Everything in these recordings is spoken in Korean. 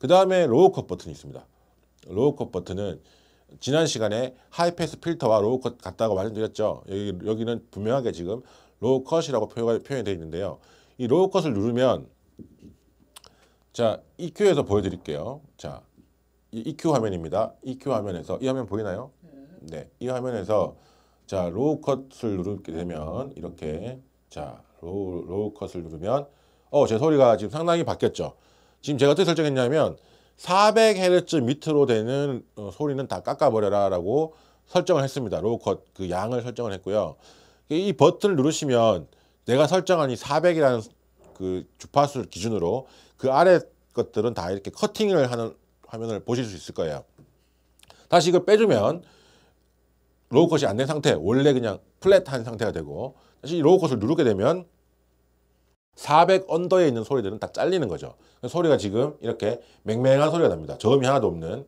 그 다음에 low cut 버튼이 있습니다. low cut 버튼은 지난 시간에 high pass filter와 low cut 같다고 말씀드렸죠. 여기, 여기는 분명하게 지금 low cut이라고 표현이 되어 있는데요. 이 low cut을 누르면 자 EQ에서 보여드릴게요. 자 이 EQ 화면입니다. EQ 화면에서 이 화면 보이나요? 네, 이 화면에서 자 low cut을 누르게 되면 이렇게 자 low, low cut을 누르면 어 제 소리가 지금 상당히 바뀌었죠. 지금 제가 어떻게 설정했냐면 400Hz 밑으로 되는 어, 소리는 다 깎아버려라 라고 설정을 했습니다. low cut 그 양을 설정을 했고요. 이 버튼을 누르시면 내가 설정한 이 400이라는 그 주파수 기준으로 그 아래 것들은 다 이렇게 커팅을 하는 화면을 보실 수 있을 거예요. 다시 이걸 빼주면 low cut이 안 된 상태, 원래 그냥 flat한 상태가 되고 다시 low cut을 누르게 되면 400 under에 있는 소리들은 다 잘리는 거죠. 소리가 지금 이렇게 맹맹한 소리가 납니다. 저음이 하나도 없는.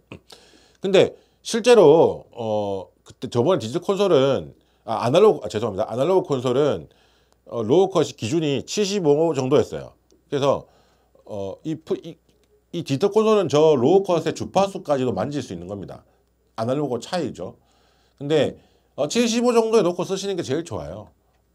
근데 실제로 어 그때 저번에 디지털 콘솔은 아, 아날로그 아, 죄송합니다. 아날로그 콘솔은 어, low cut이 기준이 75 정도였어요. 그래서 어, 이, 이, 이 디지털 콘솔은 저 low cut의 주파수까지도 만질 수 있는 겁니다. 아날로그 차이죠. 근데 어, 75 정도에 놓고 쓰시는 게 제일 좋아요.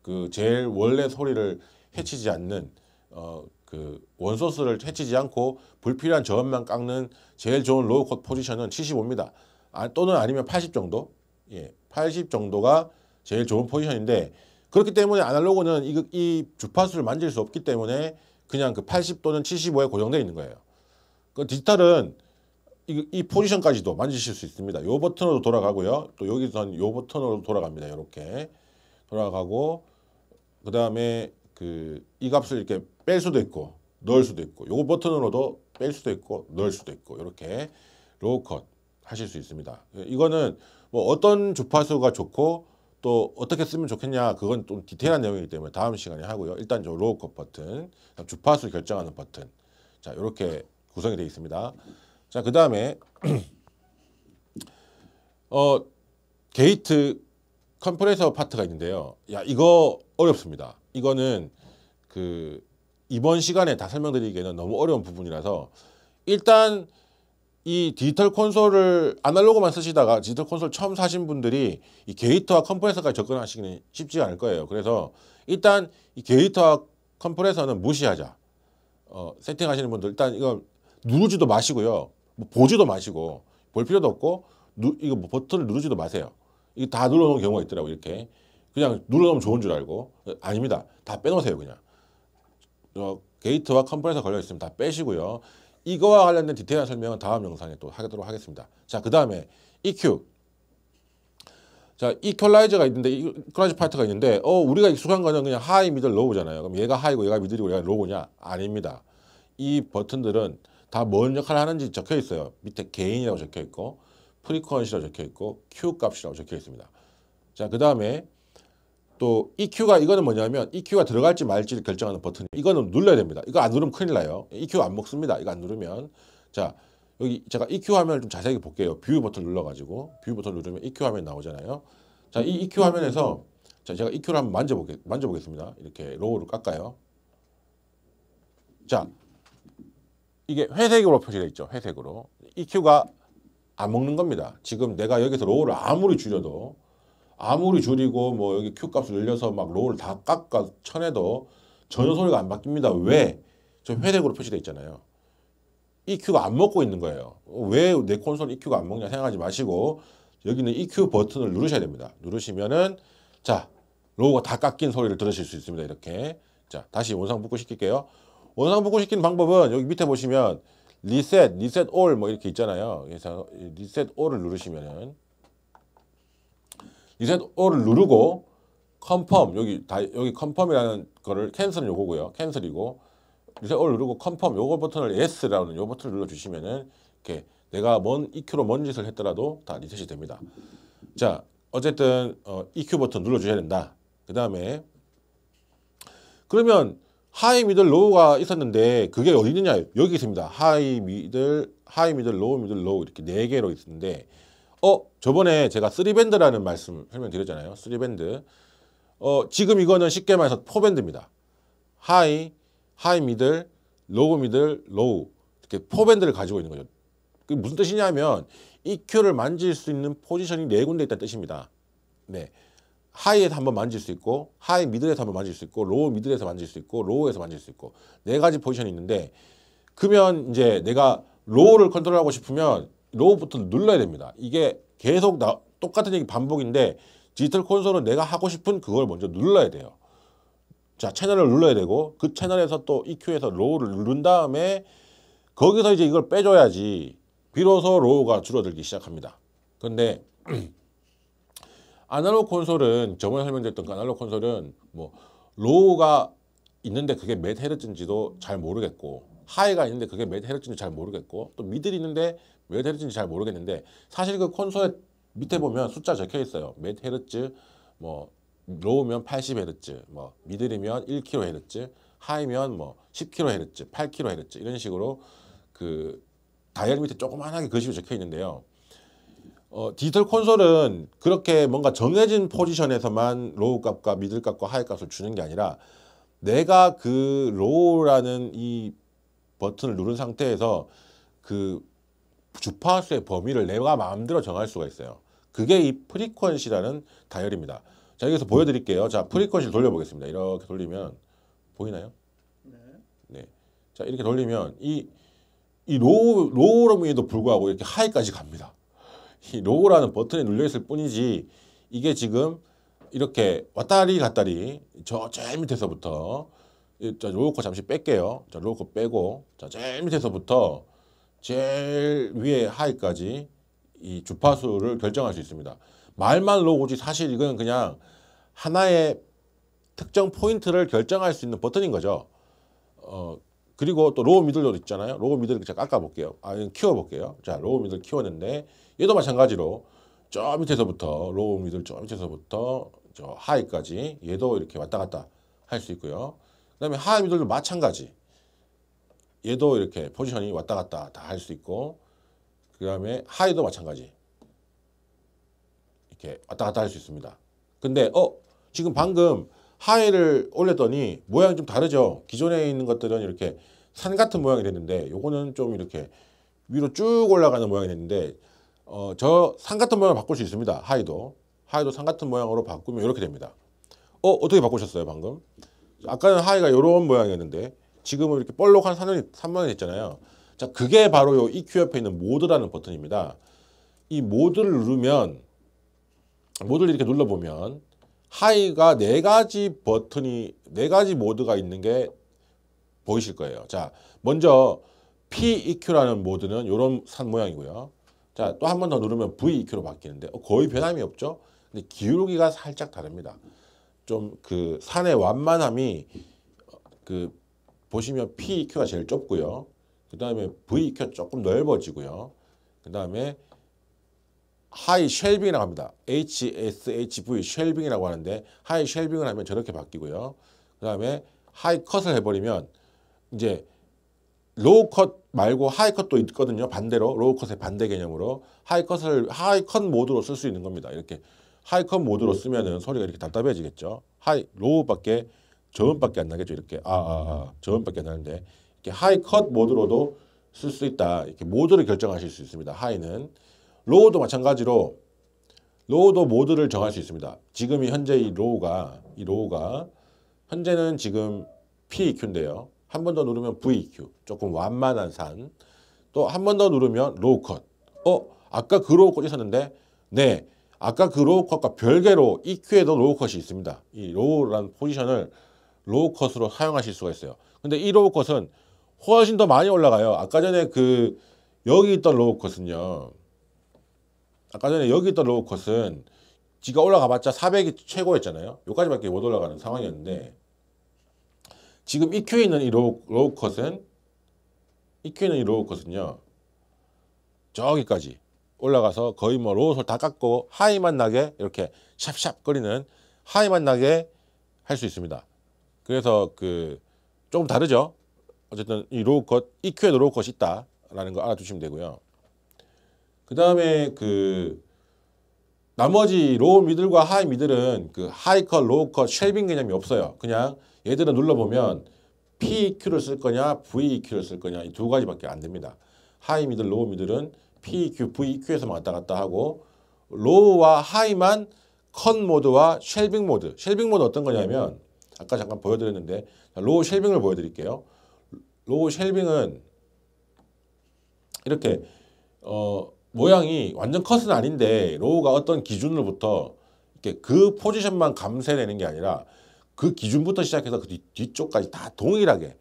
그 제일 원래 소리를 해치지 않는 어, 그 원소스를 해치지 않고 불필요한 저음만 깎는 제일 좋은 low cut 포지션은 75입니다. 아, 또는 아니면 80 정도. 예, 80 정도가 제일 좋은 포지션인데 그렇기 때문에 아날로그는 이, 이 주파수를 만질 수 없기 때문에 그냥 그 80 또는 75에 고정되어 있는 거예요. 그 디지털은 이, 이 포지션까지도 만지실 수 있습니다. 요 버튼으로 돌아가고요. 또 여기선 요 버튼으로 돌아갑니다. 이렇게 돌아가고 그 다음에 그 이 값을 이렇게 뺄 수도 있고 넣을 수도 있고 요 버튼으로도 뺄 수도 있고 넣을 수도 있고 이렇게 low cut 하실 수 있습니다. 이거는 뭐 어떤 주파수가 좋고 또 어떻게 쓰면 좋겠냐 그건 좀 디테일한 내용이기 때문에 다음 시간에 하고요. 일단 저 low cut 버튼 주파수 결정하는 버튼 자 이렇게 구성이 되어 있습니다. 자, 그 다음에 어 게이트 컴프레서 파트가 있는데요. 야, 이거 어렵습니다. 이거는 그 이번 시간에 다 설명드리기에는 너무 어려운 부분이라서 일단 이 디지털 콘솔을 아날로그만 쓰시다가 디지털 콘솔 처음 사신 분들이 이 게이트와 컴프레서까지 접근하시기는 쉽지 않을 거예요. 그래서 일단 이 게이트와 컴프레서는 무시하자. 어, 세팅하시는 분들 일단 이거 누르지도 마시고요. 뭐 보지도 마시고 볼 필요도 없고 누, 이거 뭐 버튼을 누르지도 마세요. 이게 다 눌러놓은 경우가 있더라고 이렇게 그냥 눌러놓으면 좋은 줄 알고 아닙니다. 다 빼놓으세요 그냥 어, 게이트와 컴프레서 걸려 있으면 다 빼시고요. 이거와 관련된 디테일한 설명은 다음 영상에 또 하도록 하겠습니다. 자, 그 다음에 EQ. 자, 이퀄라이저가 있는데, 이퀄라이저 파트가 있는데, 어, 우리가 익숙한 거는 그냥 high, middle, low잖아요. 그럼 얘가 high고 얘가 middle이고 얘가 low냐? 아닙니다. 이 버튼들은 다 뭔 역할을 하는지 적혀 있어요. 밑에 gain이라고 적혀 있고 frequency라고 적혀 있고 Q 값이라고 적혀 있습니다. 자, 그 다음에 또 EQ가 이거는 뭐냐면 EQ가 들어갈지 말지를 결정하는 버튼. 이거는 눌러야 됩니다. 이거 안 누르면 큰일 나요. EQ 안 먹습니다. 이거 안 누르면 자 여기 제가 EQ 화면을 좀 자세히 볼게요. view 버튼 눌러가지고 view 버튼 누르면 EQ 화면 나오잖아요. 자, 이 EQ 화면에서 자 제가 EQ를 한번 만져보겠, 만져보겠습니다. 이렇게 low를 깎아요. 자, 이게 회색으로 표시되어 있죠. 회색으로. EQ가 안 먹는 겁니다. 지금 내가 여기서 low를 아무리 줄여도 아무리 줄이고 뭐 여기 Q 값을 늘려서 막 low를 다 깎아 쳐내도 전혀 소리가 안 바뀝니다. 왜? 저 회색으로 표시되어 있잖아요. EQ가 안 먹고 있는 거예요. 왜 내 콘솔 EQ가 안 먹냐 생각하지 마시고 여기는 EQ 버튼을 누르셔야 됩니다. 누르시면은 자 low가 다 깎인 소리를 들으실 수 있습니다. 이렇게 자 다시 원상 복구 시킬게요. 원상 복구 시키는 방법은 여기 밑에 보시면 reset, reset all 뭐 이렇게 있잖아요. 그래서 reset all을 누르시면은 reset all을 누르고 confirm 여기 다 여기 confirm이라는 거를 cancel은 요거고요. cancel이고 reset all 누르고 confirm 요거 버튼을 yes라는 요 버튼을 눌러 주시면은 이렇게 내가 뭔 EQ로 뭔 짓을 했더라도 다 리셋이 됩니다. 자, 어쨌든 어, EQ 버튼 눌러 주셔야 된다. 그다음에 그러면 high middle low가 있었는데 그게 어디 있느냐 여기 있습니다 high middle high middle low middle low 이렇게 네 개로 있는데 어 저번에 제가 3밴드라는 말씀 설명드렸잖아요 3밴드 어 지금 이거는 쉽게 말해서 4밴드입니다 high high middle low middle low 이렇게 four band를 가지고 있는 거죠. 그 무슨 뜻이냐면 EQ를 만질 수 있는 포지션이 네 군데 있다는 뜻입니다. 네. high에서 한번 만질 수 있고 high middle에서 한번 만질 수 있고 low middle에서 만질 수 있고 low에서 만질 수 있고 네 가지 포지션이 있는데 그러면 이제 내가 low를 컨트롤하고 싶으면 low 버튼을 눌러야 됩니다. 이게 계속 나, 똑같은 얘기 반복인데 디지털 콘솔은 내가 하고 싶은 그걸 먼저 눌러야 돼요. 자 채널을 눌러야 되고 그 채널에서 또 EQ에서 low를 누른 다음에 거기서 이제 이걸 빼줘야지 비로소 low가 줄어들기 시작합니다. 근데 아날로그 콘솔은 저번에 설명드렸던 그 아날로그 콘솔은 뭐 low가 있는데 그게 몇 헤르츠인지도 잘 모르겠고 high가 있는데 그게 몇 헤르츠인지 잘 모르겠고 또 middle이 있는데 몇 헤르츠인지 잘 모르겠는데 사실 그 콘솔의 밑에 보면 숫자 적혀 있어요. 몇 헤르츠 뭐 low면 80헤르츠 뭐 middle이면 1kHz high면 뭐 10kHz 8kHz 이런 식으로 그 다이얼 밑에 조그만하게 글씨로 적혀 있는데요. 어, 디지털 콘솔은 그렇게 뭔가 정해진 포지션에서만 low 값과 middle 값과 high 값을 주는 게 아니라 내가 그 low라는 이 버튼을 누른 상태에서 그 주파수의 범위를 내가 마음대로 정할 수가 있어요. 그게 이 frequency라는 다이얼입니다. 자 여기서 보여드릴게요. 자 frequency를 돌려보겠습니다. 이렇게 돌리면 보이나요? 네. 네. 자 이렇게 돌리면 이, 이 low, low임에도 불구하고 이렇게 high까지 갑니다. 이 low라는 버튼에 눌려 있을 뿐이지 이게 지금 이렇게 왔다리 갔다리 저 제일 밑에서부터 자 low cut 잠시 뺄게요. 자 low cut 빼고 자 제일 밑에서부터 제일 위에 high까지 이 주파수를 결정할 수 있습니다. 말만 low지 사실 이건 그냥 하나의 특정 포인트를 결정할 수 있는 버튼인 거죠. 어, 그리고 또 low middle도 있잖아요. low middle 제가 깎아 볼게요. 아, 키워 볼게요. 자, low middle 키웠는데 얘도 마찬가지로 저 밑에서부터 low middle 저 밑에서부터 저 high까지 얘도 이렇게 왔다 갔다 할 수 있고요. 그 다음에 high middle도 마찬가지. 얘도 이렇게 포지션이 왔다 갔다 다 할 수 있고 그 다음에 high도 마찬가지. 이렇게 왔다 갔다 할 수 있습니다. 근데 어 지금 방금 high를 올렸더니 모양이 좀 다르죠. 기존에 있는 것들은 이렇게 산 같은 모양이 됐는데 요거는 좀 이렇게 위로 쭉 올라가는 모양이 됐는데 어, 저 산 같은 모양을 바꿀 수 있습니다. 하이도. 하이도 산 같은 모양으로 바꾸면 이렇게 됩니다. 어, 어떻게 바꾸셨어요, 방금? 아까는 하이가 이런 모양이었는데 지금은 이렇게 볼록한 산이 산모양이 됐잖아요. 자, 그게 바로 요 EQ 옆에 있는 모드라는 버튼입니다. 이 모드를 누르면 모드를 이렇게 눌러보면 하이가 네 가지 버튼이 네 가지 모드가 있는 게 보이실 거예요. 자, 먼저 PEQ라는 모드는 이런 산 모양이고요. 자, 또 한 번 더 누르면 VEQ로 바뀌는데 어, 거의 변함이 없죠. 근데 기울기가 살짝 다릅니다. 좀 그 산의 완만함이 그 보시면 PEQ가 제일 좁고요. 그 다음에 VEQ가 조금 넓어지고요. 그 다음에 high shelving이라고 합니다. HSHV 쉘빙이라고 하는데 high shelving을 하면 저렇게 바뀌고요. 그 다음에 high cut을 해버리면 이제 low cut 말고 high cut도 있거든요. 반대로 low cut의 반대 개념으로 high cut을 high cut 모드로 쓸 수 있는 겁니다. 이렇게 high cut 모드로 쓰면은 소리가 이렇게 답답해지겠죠. high low밖에 저음밖에 안 나겠죠. 이렇게 아아 아, 아, 저음밖에 안 나는데 이렇게 high cut 모드로도 쓸 수 있다. 이렇게 모드를 결정하실 수 있습니다. high는 low도 마찬가지로 low도 모드를 정할 수 있습니다. 지금 이 현재 이 low가 이 low가 현재는 지금 PEQ인데요. 한 번 더 누르면 VEQ 조금 완만한 산. 또 한 번 더 누르면 low cut. 어 아까 그 low cut이 있었는데 네 아까 그 low cut과 별개로 EQ에도 low cut이 있습니다. 이 low라는 포지션을 low cut으로 사용하실 수가 있어요. 근데 이 low cut은 훨씬 더 많이 올라가요. 아까 전에 그 여기 있던 low cut은요. 아까 전에 여기 있던 low cut은 지가 올라가봤자 400이 최고였잖아요. 여기까지밖에 못 올라가는 상황이었는데 지금 EQ에 있는 이 low, low cut은 EQ에 있는 이 low cut은요. 저기까지 올라가서 거의 뭐 low 소리 다 깎고 high만 나게 이렇게 샵샵 거리는 high만 나게 할 수 있습니다. 그래서 그 조금 다르죠. 어쨌든 이 로우 컷 EQ에도 로우 컷이 있다라는 거 알아두시면 되고요. 그 다음에 그 나머지 low middle과 high middle은 그 high cut, low cut, shelving 개념이 없어요. 그냥 얘들은 눌러보면 PEQ를 쓸 거냐 VEQ를 쓸 거냐 이 두 가지밖에 안 됩니다. high middle low middle은 PEQ, VEQ에서만 왔다 갔다 하고 low와 high만 컷 모드와 shelving 모드. shelving 모드 어떤 거냐면 아까 잠깐 보여드렸는데 low shelving을 보여드릴게요. low shelving은 이렇게 어 모양이 완전 컷은 아닌데 low가 어떤 기준으로부터 이렇게 그 포지션만 감쇄되는 게 아니라 그 기준부터 시작해서 그 뒤, 뒤쪽까지 다 동일하게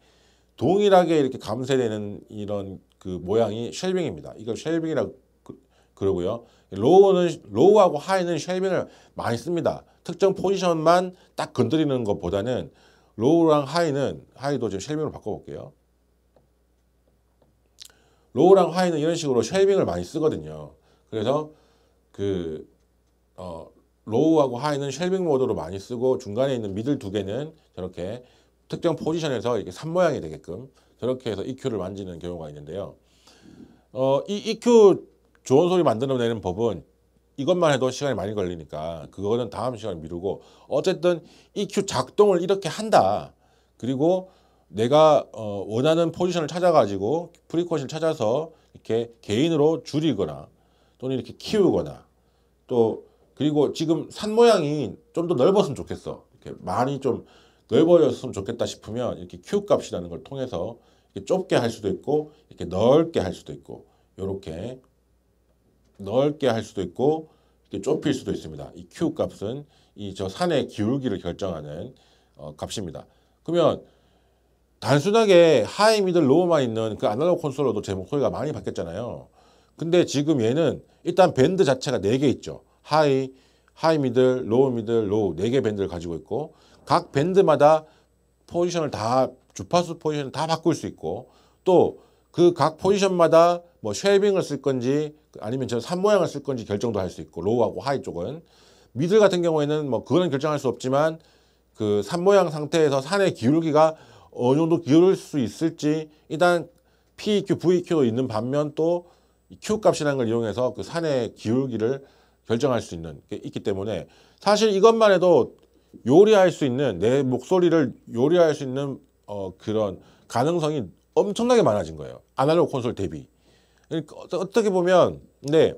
동일하게 이렇게 감쇄되는 이런 그 모양이 shelving입니다. 이걸 shelving이라고 그, 그러고요. 로우는 로우하고 하이는 쉘빙을 많이 씁니다. 특정 포지션만 딱 건드리는 것보다는 로우랑 하이는 하이도 지금 쉘빙으로 바꿔볼게요. low랑 high는 이런 식으로 shelving을 많이 쓰거든요. 그래서 그 어, low하고 high는 shelving 모드로 많이 쓰고 중간에 있는 middle 두 개는 저렇게 특정 포지션에서 이렇게 산 모양이 되게끔 저렇게 해서 EQ를 만지는 경우가 있는데요. 어, 이 EQ 좋은 소리 만들어내는 법은 이것만 해도 시간이 많이 걸리니까 그거는 다음 시간에 미루고 어쨌든 EQ 작동을 이렇게 한다. 그리고 내가 어, 원하는 포지션을 찾아가지고 프리컷을 찾아서 이렇게 개인으로 줄이거나 또는 이렇게 키우거나 또 그리고 지금 산 모양이 좀 더 넓었으면 좋겠어. 이렇게 많이 좀 넓어졌으면 좋겠다 싶으면 이렇게 Q 값이라는 걸 통해서 이렇게 좁게 할 수도 있고 이렇게 넓게 할 수도 있고 이렇게 넓게 할 수도 있고 이렇게 좁힐 수도 있습니다. 이 Q 값은 이 저 산의 기울기를 결정하는 어, 값입니다. 그러면 단순하게 high, middle, low만 있는 그 아날로그 콘솔로도 제 목소리가 많이 바뀌었잖아요. 근데 지금 얘는 일단 밴드 자체가 4개 있죠. high, high middle, low middle, low 4개 밴드를 가지고 있고 각 밴드마다 포지션을 다 주파수 포지션을 다 바꿀 수 있고 또 그 각 포지션마다 뭐 shelving을 쓸 건지 아니면 저 산 모양을 쓸 건지 결정도 할 수 있고 low하고 high 쪽은 middle 같은 경우에는 뭐 그거는 결정할 수 없지만 그 산 모양 상태에서 산의 기울기가 어느 정도 기울일 수 있을지 일단 PEQ, VEQ도 있는 반면 또 Q 값이라는 걸 이용해서 그 산의 기울기를 결정할 수 있는 게 있기 때문에 사실 이것만 해도 요리할 수 있는 내 목소리를 요리할 수 있는 어 그런 가능성이 엄청나게 많아진 거예요. 아날로그 콘솔 대비. 그러니까 어떻게 보면 근데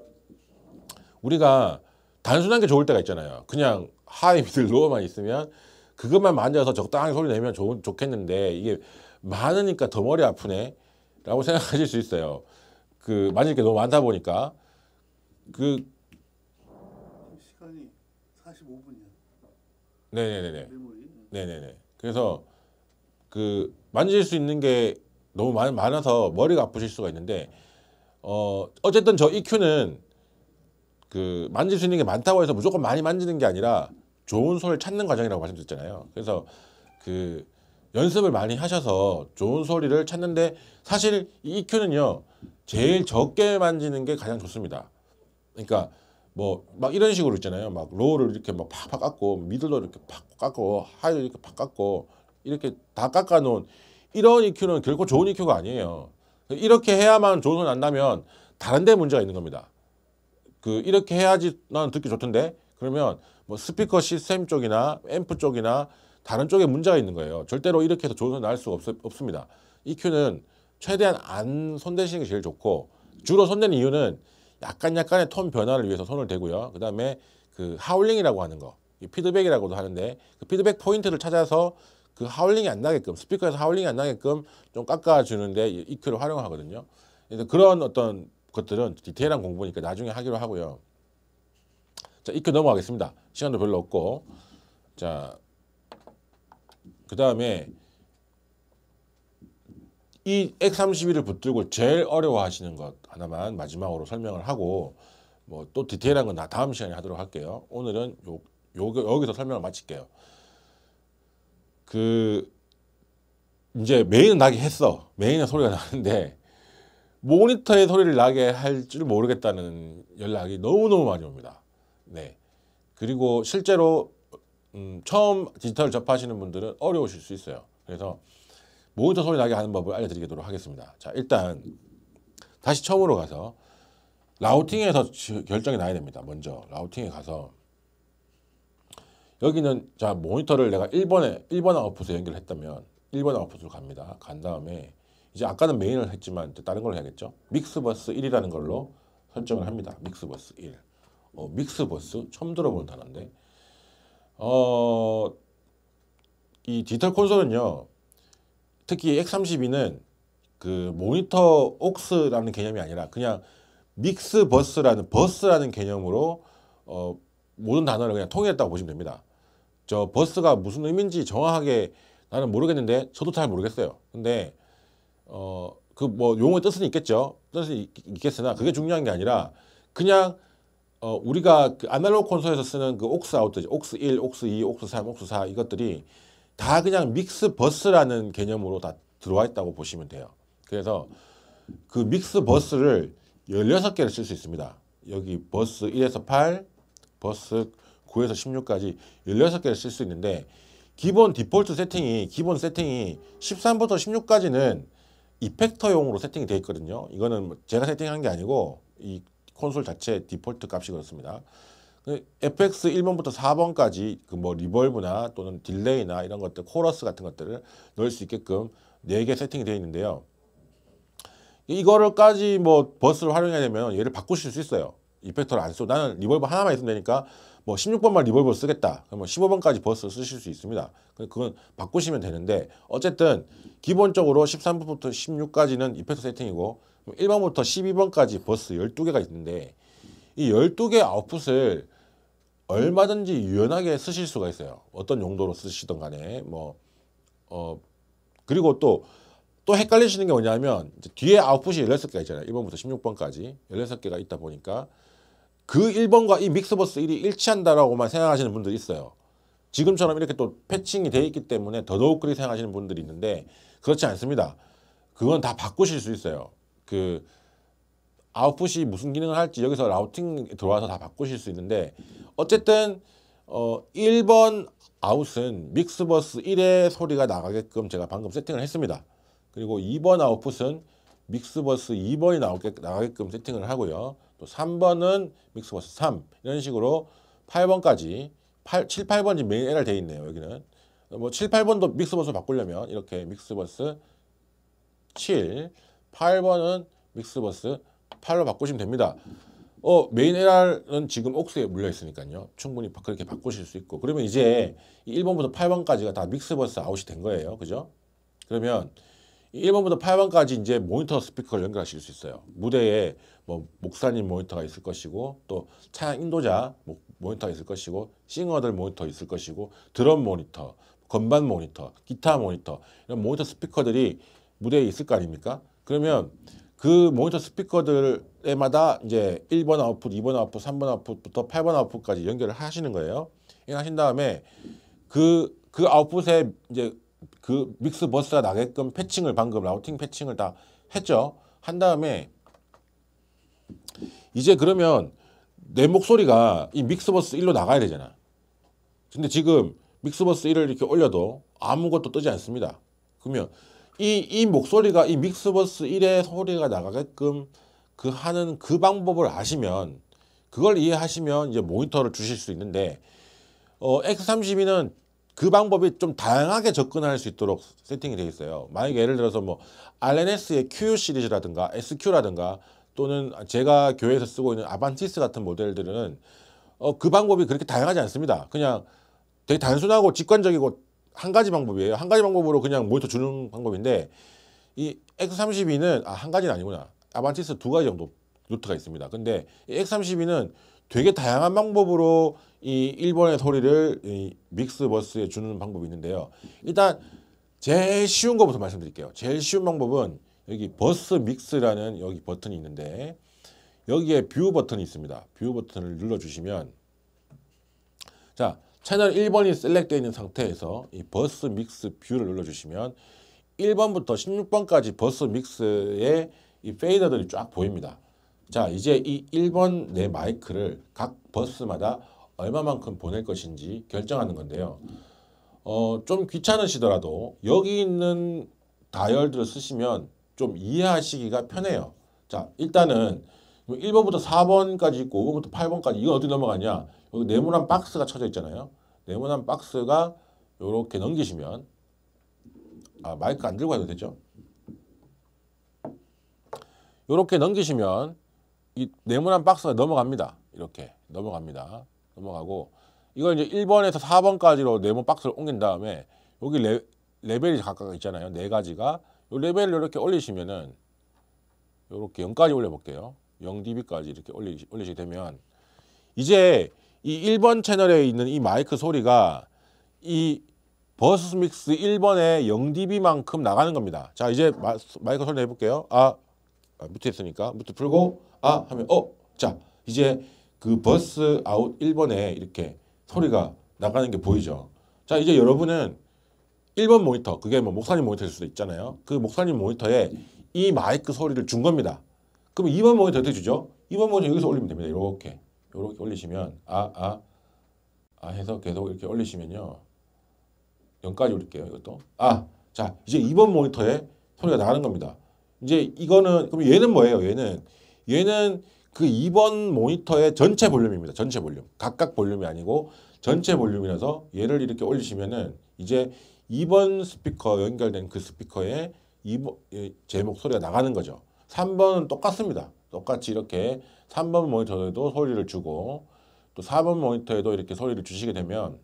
우리가 단순한 게 좋을 때가 있잖아요. 그냥 high middle low만 있으면 그것만 만져서 적당하게 소리 내면 좋, 좋겠는데 이게 많으니까 더 머리 아프네 라고 생각하실 수 있어요. 그 만질 게 너무 많다 보니까 그 시간이 45분이야. 네네네네 메모리. 네네네 그래서 그 만질 수 있는 게 너무 많, 많아서 머리가 아프실 수가 있는데 어 어쨌든 저 EQ는 그 만질 수 있는 게 많다고 해서 무조건 많이 만지는 게 아니라 좋은 소리를 찾는 과정이라고 말씀드렸잖아요. 그래서 그 연습을 많이 하셔서 좋은 소리를 찾는데 사실 이 EQ는요 제일 적게 만지는 게 가장 좋습니다. 그러니까 뭐 막 이런 식으로 있잖아요. 막 low를 이렇게 막 팍팍 깎고 middle도 이렇게 팍 깎고 high도 이렇게 팍 깎고 이렇게 다 깎아 놓은 이런 EQ는 결코 좋은 EQ가 아니에요. 이렇게 해야만 좋은 소리 난다면 다른 데 문제가 있는 겁니다. 그 이렇게 해야지 나는 듣기 좋던데 그러면 뭐 스피커 시스템 쪽이나 앰프 쪽이나 다른 쪽에 문제가 있는 거예요. 절대로 이렇게 해서 좋은 소리 날 수가 없, 없습니다. EQ는 최대한 안 손대시는 게 제일 좋고 주로 손대는 이유는 약간 약간의 톤 변화를 위해서 손을 대고요. 그 다음에 그 하울링이라고 하는 거, 이 피드백이라고도 하는데 그 피드백 포인트를 찾아서 그 하울링이 안 나게끔 스피커에서 하울링이 안 나게끔 좀 깎아주는데 이 EQ를 활용하거든요. 그래서 그런 어떤 것들은 디테일한 공부니까 나중에 하기로 하고요. 자, EQ 넘어가겠습니다. 시간도 별로 없고. 자, 그 다음에 이 X31을 붙들고 제일 어려워하시는 것 하나만 마지막으로 설명을 하고 뭐 또 디테일한 건나 다음 시간에 하도록 할게요. 오늘은 요, 요 여기서 설명을 마칠게요. 그 이제 메인은 나게 했어. 메인은 소리가 나는데 모니터의 소리를 나게 할 줄 모르겠다는 연락이 너무너무 많이 옵니다. 네. 그리고 실제로 음, 처음 디지털 접하시는 분들은 어려우실 수 있어요. 그래서 모니터 소리 나게 하는 법을 알려드리도록 하겠습니다. 자, 일단 다시 처음으로 가서 라우팅에서 결정이 나야 됩니다. 먼저 라우팅에 가서 여기는 자 모니터를 내가 1번에 1번 아웃풋에 연결했다면 1번 아웃풋으로 갑니다. 간 다음에 이제 아까는 메인을 했지만 다른 걸 해야겠죠. 믹스버스 1이라는 걸로 설정을 합니다. 믹스버스 1. 어, 믹스버스 처음 들어보는 단어인데 어, 이 디지털 콘솔은요. 특히 X32는 그 모니터 옥스라는 개념이 아니라 그냥 믹스버스라는 버스라는 개념으로 어, 모든 단어를 그냥 통일했다고 보시면 됩니다. 저 버스가 무슨 의미인지 정확하게 나는 모르겠는데 저도 잘 모르겠어요. 근데 어 그 뭐 용어의 뜻은 있겠죠. 뜻은 있, 있겠으나 그게 중요한 게 아니라 그냥 어 우리가 그 아날로그 콘솔에서 쓰는 그 옥스 아웃들, 옥스 1, 옥스 2, 옥스 3, 옥스 4 이것들이 다 그냥 mix bus라는 개념으로 다 들어와 있다고 보시면 돼요. 그래서 그 mix bus를 16개를 쓸 수 있습니다. 여기 bus 1에서 8, bus 9에서 16까지 16개를 쓸 수 있는데 기본 디폴트 세팅이 기본 세팅이 13부터 16까지는 effector용으로 세팅이 되어 있거든요. 이거는 뭐 제가 세팅한 게 아니고 이 콘솔 자체 디폴트 값이 그렇습니다. FX 1번부터 4번까지 그 뭐 reverb나 또는 delay나 이런 것들 코러스 같은 것들을 넣을 수 있게끔 4개 세팅이 되어 있는데요. 이거를까지 뭐 bus를 활용해야 되면 얘를 바꾸실 수 있어요. effector를 안 쓰고 나는 reverb 하나만 있으면 되니까 뭐 16번만 reverb 쓰겠다. 그러면 15번까지 bus 쓰실 수 있습니다. 그건 바꾸시면 되는데 어쨌든 기본적으로 13번부터 16까지는 effect 세팅이고 1번부터 12번까지 bus 12개가 있는데 이 12개 아웃풋을 얼마든지 유연하게 쓰실 수가 있어요. 어떤 용도로 쓰시던 간에 뭐 어 그리고 또또 헷갈리시는 게 뭐냐면 뒤에 아웃풋이 16개가 있잖아요. 1번부터 16번까지 16개가 있다 보니까 그 1번과 이 믹스버스 1이 일치한다라고만 생각하시는 분들이 있어요. 지금처럼 이렇게 또 패칭이 되어 있기 때문에 더더욱 그렇게 생각하시는 분들이 있는데 그렇지 않습니다. 그건 다 바꾸실 수 있어요. 그 아웃풋이 무슨 기능을 할지 여기서 라우팅 들어와서 다 바꾸실 수 있는데 어쨌든 어 1번 아웃은 믹스버스 1의 소리가 나가게끔 제가 방금 세팅을 했습니다. 그리고 2번 아웃풋은 mix bus 2번이 나오게, 나가게끔 세팅을 하고요. 또 3번은 mix bus 3 이런 식으로 8번까지 8, 7, 8번이 main LR 되어 있네요. 여기는 뭐 7, 8번도 mix bus 바꾸려면 이렇게 mix bus 7, 8번은 mix bus 8로 바꾸시면 됩니다. 어, main LR는 지금 옥스에 물려 있으니까요. 충분히 그렇게 바꾸실 수 있고. 그러면 이제 1번부터 8번까지가 다 mix bus out이 된 거예요. 그죠? 그러면 1번부터 8번까지 이제 모니터 스피커를 연결하실 수 있어요. 무대에 뭐 목사님 모니터가 있을 것이고 또 찬양 인도자 모니터가 있을 것이고 singer들 모니터 있을 것이고 드럼 모니터, 건반 모니터, 기타 모니터 이런 모니터 스피커들이 무대에 있을 거 아닙니까? 그러면 그 모니터 스피커들에마다 이제 1번 아웃풋, 2번 아웃풋, 3번 아웃풋부터 8번 아웃풋까지 연결을 하시는 거예요. 하신 다음에 그, 그 아웃풋에 이제 그 믹스 버스가 나게끔 패칭을 방금 라우팅 패칭을 다 했죠. 한 다음에 이제 그러면 내 목소리가 이 믹스버스 1로 나가야 되잖아. 근데 지금 믹스버스 1을 이렇게 올려도 아무것도 뜨지 않습니다. 그러면 이, 이 목소리가 이 믹스버스 1의 소리가 나가게끔 그 하는 그 방법을 아시면 그걸 이해하시면 이제 모니터를 주실 수 있는데 어, X32는 그 방법이 좀 다양하게 접근할 수 있도록 세팅이 되어 있어요. 만약에 예를 들어서 뭐 RNS의 Q 시리즈라든가 SQ라든가 또는 제가 교회에서 쓰고 있는 아반티스 같은 모델들은 어, 그 방법이 그렇게 다양하지 않습니다. 그냥 되게 단순하고 직관적이고 한 가지 방법이에요. 한 가지 방법으로 그냥 모니터 주는 방법인데 이 X32는 아, 한 가지는 아니구나. 아반티스 두 가지 정도 루트가 있습니다. 근데 이 X32는 되게 다양한 방법으로 이 1번의 소리를 이 mix bus에 주는 방법이 있는데요. 일단 제일 쉬운 것부터 말씀드릴게요. 제일 쉬운 방법은 여기 bus mix라는 여기 버튼이 있는데 여기에 view 버튼이 있습니다. view 버튼을 눌러주시면 자 채널 1번이 select되어 있는 상태에서 이 bus mix view를 눌러주시면 1번부터 16번까지 버스 믹스의 이 페이더들이 쫙 보입니다. 자 이제 이 1번 내 마이크를 각 버스마다 얼마만큼 보낼 것인지 결정하는 건데요. 어, 좀 귀찮으시더라도 여기 있는 다이얼들을 쓰시면 좀 이해하시기가 편해요. 자 일단은 1번부터 4번까지 있고 5번부터 8번까지 이건 어디 넘어가냐 여기 네모난 박스가 쳐져 있잖아요. 네모난 박스가 이렇게 넘기시면 아 마이크 안 들고 해도 되죠? 이렇게 넘기시면 이 네모난 박스가 넘어갑니다. 이렇게 넘어갑니다. 넘어가고 이걸 이제 1번에서 4번까지로 네모 박스를 옮긴 다음에 여기 레, 레벨이 각각 있잖아요. 네 가지가 이 레벨을 이렇게 올리시면은 이렇게 0까지 올려볼게요. 0dB까지 이렇게 올리, 올리시게 되면 이제 이 1번 채널에 있는 이 마이크 소리가 이 bus mix 1번에 0dB만큼 나가는 겁니다. 자 이제 마, 마이크 소리 내볼게요. 아, 아 mute 했으니까 mute 풀고 아 하면 어 자 이제 그 bus out 1번에 이렇게 소리가 나가는 게 보이죠. 자 이제 여러분은 1번 모니터 그게 뭐 목사님 모니터일 수도 있잖아요. 그 목사님 모니터에 이 마이크 소리를 준 겁니다. 그럼 2번 모니터 어떻게 주죠? 2번 모니터 여기서 올리면 됩니다. 이렇게 이렇게 올리시면 아 아, 아 해서 계속 이렇게 올리시면요. 0까지 올릴게요. 이것도 아자 이제 2번 모니터에 소리가 나가는 겁니다. 이제 이거는 그럼 얘는 뭐예요? 얘는 얘는 그 2번 모니터의 전체 볼륨입니다. 전체 볼륨. 각각 볼륨이 아니고 전체 볼륨이라서 얘를 이렇게 올리시면은 이제 2번 스피커 연결된 그 스피커에 2번 제 목소리가 나가는 거죠. 3번은 똑같습니다. 똑같이 이렇게 3번 모니터에도 소리를 주고 또 4번 모니터에도 이렇게 소리를 주시게 되면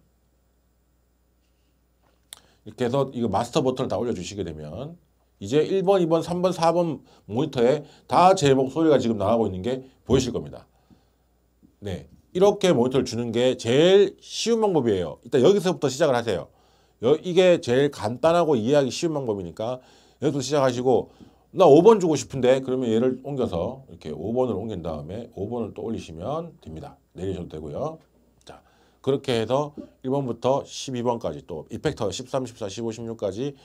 이렇게 해서 이거 마스터 버튼을 다 올려주시게 되면 이제 1번, 2번, 3번, 4번 모니터에 다 제 목소리가 지금 나가고 있는 게 보이실 겁니다. 네. 이렇게 모니터를 주는 게 제일 쉬운 방법이에요. 일단 여기서부터 시작을 하세요. 이게 제일 간단하고 이해하기 쉬운 방법이니까 여기서 시작하시고 나 5번 주고 싶은데 그러면 얘를 옮겨서 이렇게 5번을 옮긴 다음에 5번을 또 올리시면 됩니다. 내리셔도 되고요. 자 그렇게 해서 1번부터 12번까지 또 이펙터 13, 14, 15, 16까지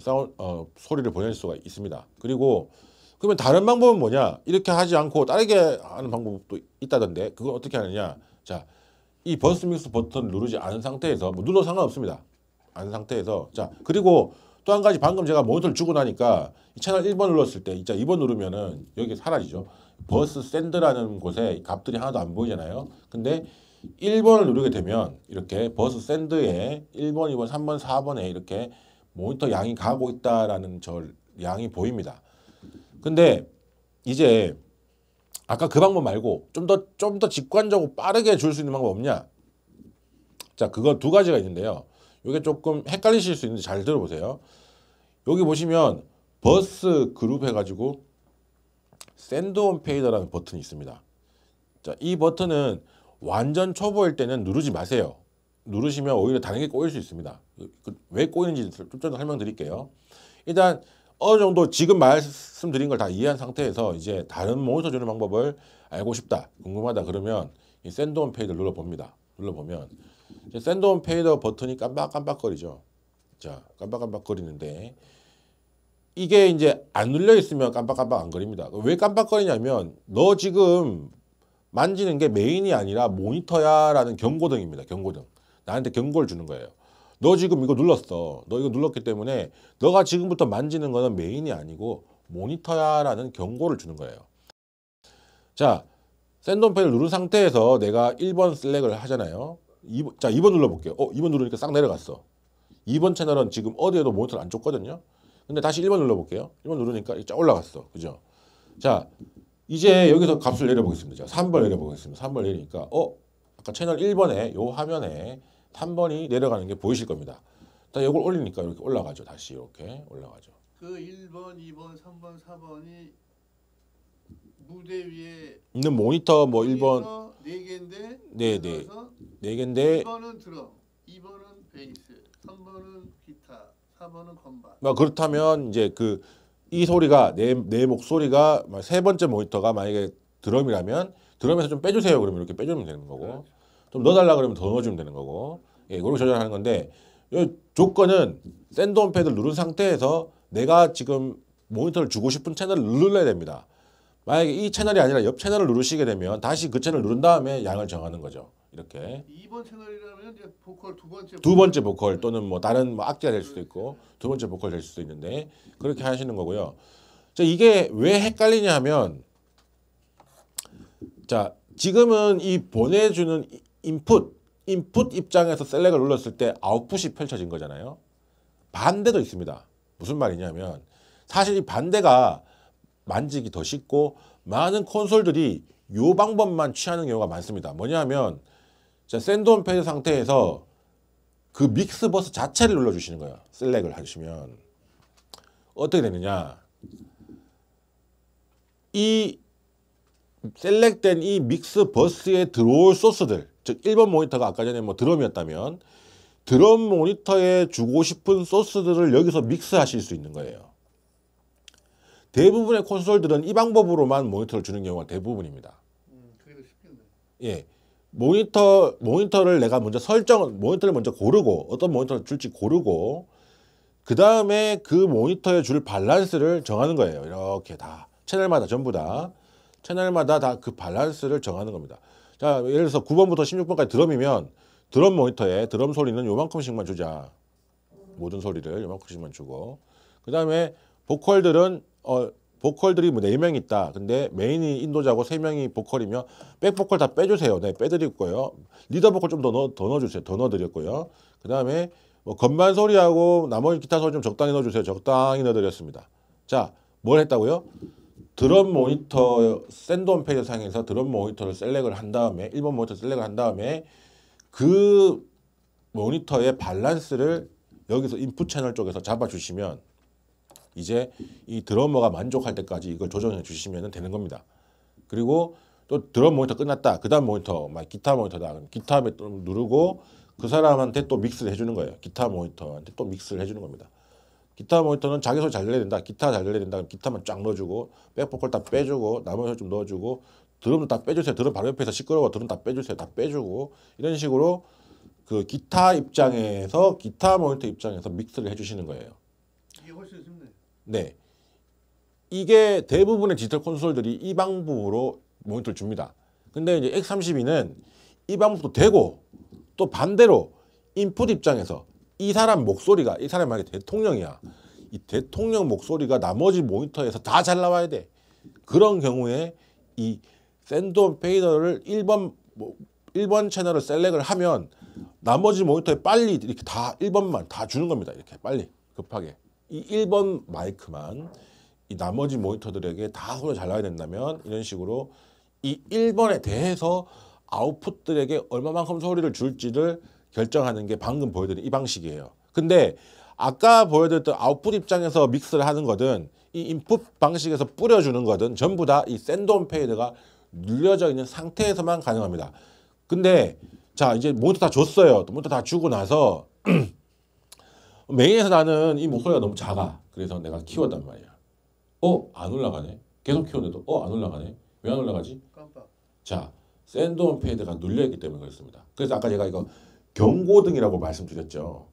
사운 어, 소리를 보낼 수가 있습니다. 그리고 그러면 다른 방법은 뭐냐? 이렇게 하지 않고 다르게 하는 방법도 있다던데 그걸 어떻게 하느냐? 자, 이 bus mix 버튼을 누르지 않은 상태에서 뭐 눌러 상관없습니다. 않은 상태에서 자 그리고 또 한 가지 방금 제가 모니터를 주고 나니까 이 채널 1번 눌렀을 때 이자 2번 누르면은 여기 사라지죠. bus send라는 곳에 값들이 하나도 안 보이잖아요. 근데 1번을 누르게 되면 이렇게 bus send에 1번, 2번, 3번, 4번에 이렇게 모니터 양이 가고 있다라는 저 양이 보입니다. 근데 이제 아까 그 방법 말고 좀 더 좀 더 직관적으로 빠르게 줄 수 있는 방법 없냐? 자, 그거 두 가지가 있는데요. 이게 조금 헷갈리실 수 있는데 잘 들어보세요. 여기 보시면 버스 그룹 해가지고 Send on Fader라는 버튼이 있습니다. 자, 이 버튼은 완전 초보일 때는 누르지 마세요. 누르시면 오히려 다른 게 꼬일 수 있습니다. 그, 왜 꼬이는지 좀더 설명드릴게요. 일단 어느 정도 지금 말씀드린 걸 다 이해한 상태에서 이제 다른 모니터 주는 방법을 알고 싶다, 궁금하다 그러면 이 샌드온 페이더를 눌러봅니다. 눌러보면 샌드온 페이더 버튼이 깜빡깜빡거리죠. 자, 깜빡깜빡거리는데 이게 이제 안 눌려 있으면 깜빡깜빡 안 거립니다. 왜 깜빡거리냐면 너 지금 만지는 게 메인이 아니라 모니터야 라는 경고등입니다. 경고등. 나한테 경고를 주는 거예요. 너 지금 이거 눌렀어. 너 이거 눌렀기 때문에 너가 지금부터 만지는 거는 메인이 아니고 모니터야 라는 경고를 주는 거예요. 자, 샌드온펜을 누른 상태에서 내가 1번 셀렉을 하잖아요. 2번, 자, 2번 눌러볼게요. 어, 2번 누르니까 싹 내려갔어. 2번 채널은 지금 어디에도 모니터를 안 줬거든요. 근데 다시 1번 눌러볼게요. 1번 누르니까 쫙 올라갔어. 그죠? 자, 이제 여기서 값을 내려보겠습니다. 자, 3번 내려보겠습니다. 3번 내리니까, 어, 아까 채널 1번에 요 화면에 3번이 내려가는 게 보이실 겁니다. 자, 이걸 올리니까 이렇게 올라가죠. 다시 이렇게 올라가죠. 그 1번, 2번, 3번, 4번이 무대 위에 있는 모니터 뭐 1번 네 개인데 네, 네. 네 개인데 1번은 드럼, 2번은 베이스, 3번은 기타, 4번은 건반. 뭐 그렇다면 이제 그 이 소리가 내, 내 목소리가 세 번째 모니터가 만약에 드럼이라면 드럼에서 좀 빼주세요 그러면 이렇게 빼주면 되는 거고 그렇죠. 좀 넣어달라 그러면 더 넣어주면 되는 거고 예, 그렇게 조절하는 건데 이 조건은 샌드온 패드를 누른 상태에서 내가 지금 모니터를 주고 싶은 채널을 눌러야 됩니다. 만약에 이 채널이 아니라 옆 채널을 누르시게 되면 다시 그 채널을 누른 다음에 양을 정하는 거죠. 이렇게 2번 채널이라면 이제 보컬 두 번째 두 번째 보컬 또는 뭐 다른 뭐 악기가 될 수도 있고 두 번째 보컬 될 수도 있는데 그렇게 하시는 거고요. 자 이게 왜 헷갈리냐 하면 자 지금은 이 보내주는 인풋 인풋 입장에서 셀렉을 눌렀을 때 아웃풋이 펼쳐진 거잖아요. 반대도 있습니다. 무슨 말이냐면 사실 이 반대가 만지기 더 쉽고 많은 콘솔들이 요 방법만 취하는 경우가 많습니다. 뭐냐면 자, 샌드온 패드 상태에서 그 믹스 버스 자체를 눌러주시는 거예요. 셀렉을 하시면 어떻게 되느냐? 이 셀렉된 이 믹스 버스에 들어올 소스들, 즉 1번 모니터가 아까 전에 뭐 드럼이었다면 드럼 모니터에 주고 싶은 소스들을 여기서 믹스하실 수 있는 거예요. 대부분의 콘솔들은 이 방법으로만 모니터를 주는 경우가 대부분입니다. 음, 쉽겠네. 예. 모니터 모니터를 내가 먼저 설정 모니터를 먼저 고르고 어떤 모니터를 줄지 고르고 그 다음에 그 모니터에 줄 밸런스를 정하는 거예요. 이렇게 다 채널마다 전부 다 채널마다 다 그 밸런스를 정하는 겁니다. 자, 예를 들어서 9번부터 16번까지 드럼이면 드럼 모니터에 드럼 소리는 요만큼씩만 주자. 모든 소리를 요만큼씩만 주고 그 다음에 보컬들은 어 보컬들이 뭐네명 있다. 근데 메인이 인도자고 세 명이 보컬이면 back 보컬 다 빼주세요. 네, 빼드릴 거예요. 리더 보컬 좀 더 넣어 더 넣어주세요. 더 넣어드렸고요. 그 다음에 뭐 건반 소리하고 나머지 기타 소리 좀 적당히 넣어주세요. 적당히 넣어드렸습니다. 자, 뭘 했다고요? 드럼 모니터 Send on Fader 상에서 드럼 모니터를 select을 한 다음에 1번 모니터 select을 한 다음에 그 모니터의 밸런스를 여기서 인풋 채널 쪽에서 잡아주시면 이제 이 드러머가 만족할 때까지 이걸 조정해 주시면 되는 겁니다. 그리고 또 드럼 모니터 끝났다. 그 다음 모니터, 막 기타 모니터다. 그럼 기타 또 누르고 그 사람한테 또 믹스를 해주는 거예요. 기타 모니터한테 또 믹스를 해주는 겁니다. 기타 모니터는 자기 소리 잘 들려야 된다. 기타 잘 들려야 된다. 기타만 쫙 넣어주고 백보컬 다 빼주고 나머지 좀 넣어주고 드럼도 다 빼주세요. 드럼 바로 옆에서 시끄러워. 드럼 다 빼주세요. 다 빼주고 이런 식으로 그 기타 입장에서 기타 모니터 입장에서 믹스를 해주시는 거예요. 이게 훨씬 쉽네. 네. 이게 대부분의 디지털 콘솔들이 이 방법으로 모니터를 줍니다. 근데 이제 X32는 이 방법도 되고 또 반대로 인풋 입장에서 이 사람 목소리가 이 사람이 만약에 대통령이야. 이 대통령 목소리가 나머지 모니터에서 다 잘 나와야 돼. 그런 경우에 이 Send on Fader를 1번 뭐 1번 채널을 select을 하면 나머지 모니터에 빨리 이렇게 다 1번만 다 주는 겁니다. 이렇게 빨리 급하게. 이 1번 마이크만 이 나머지 모니터들에게 다 소리 잘 나야 된다면 이런 식으로 이 1번에 대해서 아웃풋들에게 얼마만큼 소리를 줄지를 결정하는 게 방금 보여드린 이 방식이에요. 근데 아까 보여드렸던 아웃풋 입장에서 믹스를 하는 거든 이 인풋 방식에서 뿌려주는 거든 전부 다 이 Send on Fader가 눌려져 있는 상태에서만 가능합니다. 근데 자 이제 모니터 다 줬어요. 또 모니터 다 주고 나서 메인에서 나는 이 목소리가 너무 작아. 그래서 내가 키웠단 말이야. 어? 안 올라가네. 계속 키웠는데도 어? 안 올라가네. 왜 안 올라가지? 깜빡. 자, Send on Fader가 눌려있기 때문에 그렇습니다. 그래서 아까 제가 이거 경고등이라고 말씀드렸죠.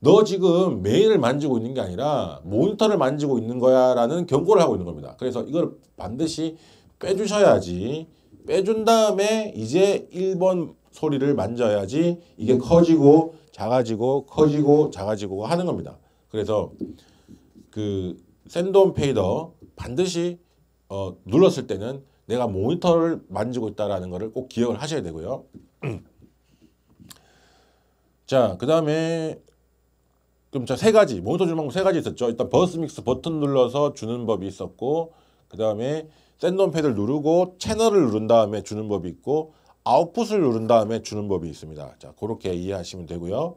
너 지금 메인을 만지고 있는 게 아니라 모니터를 만지고 있는 거야 라는 경고를 하고 있는 겁니다. 그래서 이걸 반드시 빼주셔야지 빼준 다음에 이제 1번 소리를 만져야지 이게 커지고 작아지고 커지고 작아지고 하는 겁니다. 그래서 그 샌드온 페이더 반드시 어, 눌렀을 때는 내가 모니터를 만지고 있다라는 것을 꼭 기억을 하셔야 되고요. 자, 그 다음에 그럼 자 세 가지 모니터 주는 방법 세 가지 있었죠. 일단 버스 믹스 버튼 눌러서 주는 법이 있었고, 그 다음에 Send on Fader를 누르고 채널을 누른 다음에 주는 법이 있고, 아웃풋을 누른 다음에 주는 법이 있습니다. 자, 그렇게 이해하시면 되고요.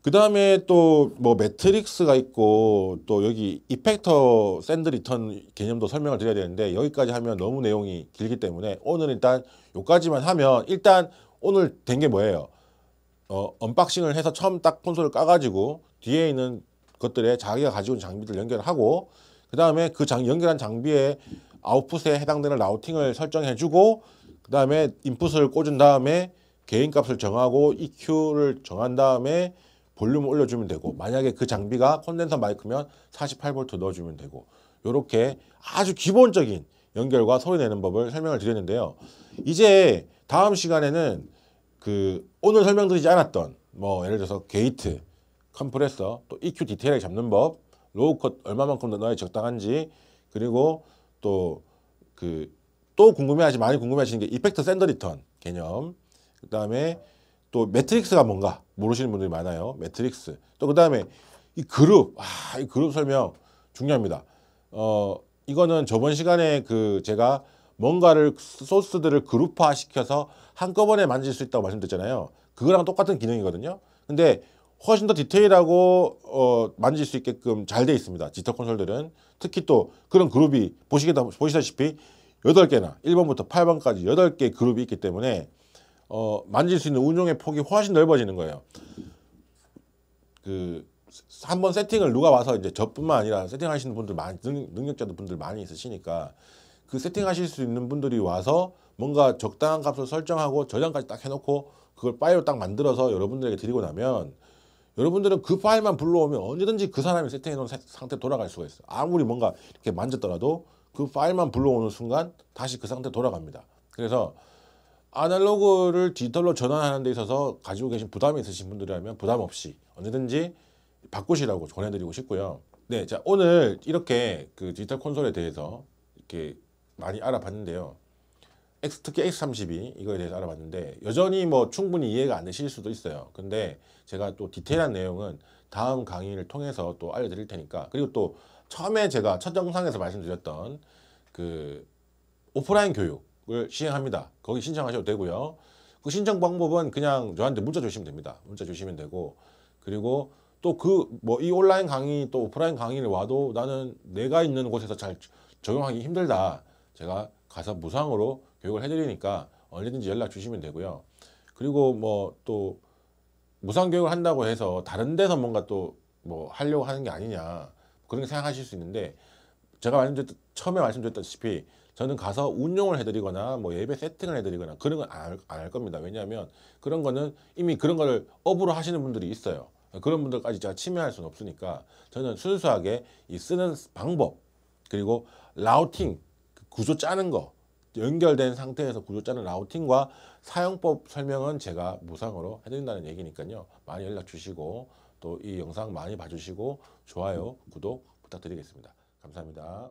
그 다음에 또 뭐 매트릭스가 있고 또 여기 이펙터 send return 개념도 설명을 드려야 되는데 여기까지 하면 너무 내용이 길기 때문에 오늘 일단 요까지만 하면 일단 오늘 된 게 뭐예요? 어, unboxing을 해서 처음 딱 콘솔을 까가지고 뒤에 있는 것들에 자기가 가지고 있는 장비들 연결하고 그 다음에 그 장, 연결한 장비의 아웃풋에 해당되는 routing을 설정해주고 그 다음에 인풋을 꽂은 다음에 gain 값을 정하고 EQ를 정한 다음에 볼륨을 올려주면 되고 만약에 그 장비가 콘덴서 마이크면 48V 넣어주면 되고 이렇게 아주 기본적인 연결과 소리 내는 법을 설명을 드렸는데요. 이제 다음 시간에는 그 오늘 설명드리지 않았던 뭐 예를 들어서 게이트, 컴프레서, 또 EQ 디테일하게 잡는 법, low cut 얼마만큼 넣어야 적당한지 그리고 또 그 또 궁금해하시 많이 궁금해하시는 게 effect send return 개념, 그 다음에 또 매트릭스가 뭔가 모르시는 분들이 많아요. 매트릭스. 또 그 다음에 이 그룹. 아, 이 그룹 설명 중요합니다. 어, 이거는 저번 시간에 그 제가 뭔가를 소스들을 그룹화 시켜서 한꺼번에 만질 수 있다고 말씀드렸잖아요. 그거랑 똑같은 기능이거든요. 근데 훨씬 더 디테일하고 어, 만질 수 있게끔 잘 돼 있습니다. 디지털 콘솔들은 특히 또 그런 그룹이 보시다 보시다시피 8개나 1번부터 8번까지 8개 그룹이 있기 때문에 어, 만질 수 있는 운용의 폭이 훨씬 넓어지는 거예요. 그 한번 세팅을 누가 와서 이제 저뿐만 아니라 세팅하시는 분들 많이 능, 능력자들 분들 많이 있으시니까 그 세팅하실 수 있는 분들이 와서 뭔가 적당한 값을 설정하고 저장까지 딱 해놓고 그걸 파일로 딱 만들어서 여러분들에게 드리고 나면 여러분들은 그 파일만 불러오면 언제든지 그 사람이 세팅해 놓은 세- 상태 돌아갈 수가 있어요. 아무리 뭔가 이렇게 만졌더라도 그 파일만 불러오는 순간 다시 그 상태 돌아갑니다. 그래서 아날로그를 디지털로 전환하는 데 있어서 가지고 계신 부담이 있으신 분들이라면 부담 없이 언제든지 바꾸시라고 권해드리고 싶고요. 네, 자 오늘 이렇게 그 디지털 콘솔에 대해서 이렇게 많이 알아봤는데요. X, 특히 X32 이거에 대해서 알아봤는데 여전히 뭐 충분히 이해가 안 되실 수도 있어요. 근데 제가 또 디테일한 내용은 다음 강의를 통해서 또 알려드릴 테니까 그리고 또 처음에 제가 첫 영상에서 말씀드렸던 그 오프라인 교육을 시행합니다. 거기 신청하셔도 되고요. 그 신청 방법은 그냥 저한테 문자 주시면 됩니다. 문자 주시면 되고 그리고 또 그 뭐 이 온라인 강의 또 오프라인 강의를 와도 나는 내가 있는 곳에서 잘 적용하기 힘들다. 제가 가서 무상으로 교육을 해드리니까 언제든지 연락 주시면 되고요. 그리고 뭐 또 무상 교육을 한다고 해서 다른 데서 뭔가 또 뭐 하려고 하는 게 아니냐 그렇게 생각하실 수 있는데 제가 말씀드렸 처음에 말씀드렸다시피 저는 가서 운용을 해드리거나 뭐 예배 세팅을 해드리거나 그런 건 안할 겁니다. 왜냐하면 그런 거는 이미 그런 거를 업으로 하시는 분들이 있어요. 그런 분들까지 제가 침해할 수는 없으니까 저는 순수하게 이 쓰는 방법 그리고 라우팅 그 구조 짜는 거 연결된 상태에서 구조 짜는 라우팅과 사용법 설명은 제가 무상으로 해드린다는 얘기니까요. 많이 연락 주시고 또 이 영상 많이 봐주시고 좋아요, 구독 부탁드리겠습니다. 감사합니다.